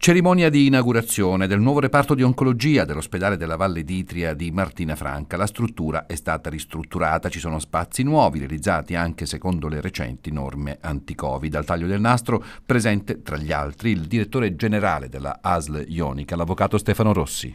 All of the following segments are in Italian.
Cerimonia di inaugurazione del nuovo reparto di oncologia dell'ospedale della Valle d'Itria di Martina Franca. La struttura è stata ristrutturata, ci sono spazi nuovi realizzati anche secondo le recenti norme anti-Covid. Al taglio del nastro presente tra gli altri il direttore generale della ASL Ionica, l'avvocato Stefano Rossi.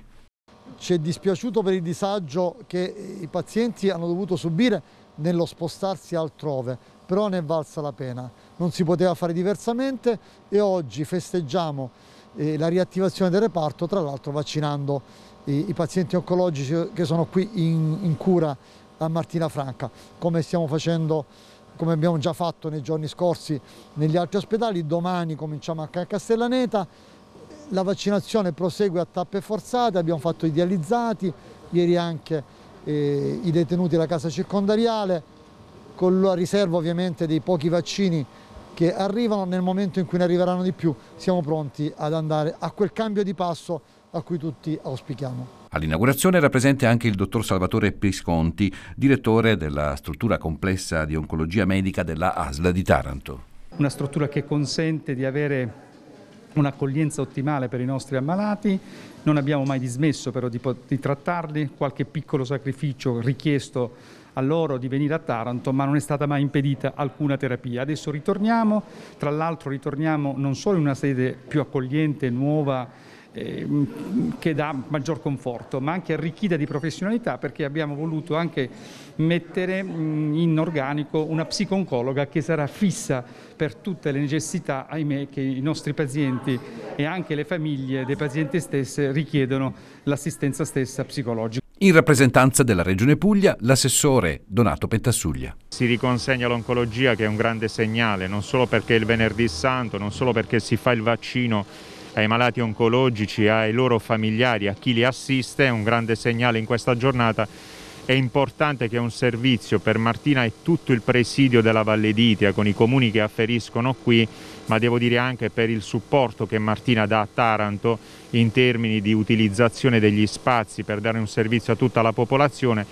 Ci è dispiaciuto per il disagio che i pazienti hanno dovuto subire nello spostarsi altrove, però ne è valsa la pena. Non si poteva fare diversamente e oggi festeggiamo eh, la riattivazione del reparto, tra l'altro vaccinando i, i, pazienti oncologici che sono qui in, in cura a Martina Franca, come stiamo facendo come abbiamo già fatto nei giorni scorsi negli altri ospedali, domani cominciamo a Castellaneta, la vaccinazione prosegue a tappe forzate, abbiamo fatto i dializzati, ieri anche eh, i detenuti alla casa circondariale, con la riserva ovviamente dei pochi vaccini che arrivano nel momento in cui ne arriveranno di più, siamo pronti ad andare a quel cambio di passo a cui tutti auspichiamo. All'inaugurazione era presente anche il dottor Salvatore Pisconti, direttore della struttura complessa di oncologia medica della ASL di Taranto. Una struttura che consente di avere un'accoglienza ottimale per i nostri ammalati, non abbiamo mai dismesso però di, di trattarli, qualche piccolo sacrificio richiesto a loro di venire a Taranto, ma non è stata mai impedita alcuna terapia. Adesso ritorniamo, tra l'altro ritorniamo non solo in una sede più accogliente, nuova, eh, che dà maggior conforto, ma anche arricchita di professionalità perché abbiamo voluto anche mettere in organico una psiconcologa che sarà fissa per tutte le necessità, ahimè, che i nostri pazienti e anche le famiglie dei pazienti stesse richiedono l'assistenza stessa psicologica. In rappresentanza della Regione Puglia, l'assessore Donato Pentassuglia. Si riconsegna l'oncologia che è un grande segnale, non solo perché è il venerdì santo, non solo perché si fa il vaccino ai malati oncologici, ai loro familiari, a chi li assiste, è un grande segnale in questa giornata. È importante che un servizio per Martina e tutto il presidio della Valle d'Itia con i comuni che afferiscono qui ma devo dire anche per il supporto che Martina dà a Taranto in termini di utilizzazione degli spazi per dare un servizio a tutta la popolazione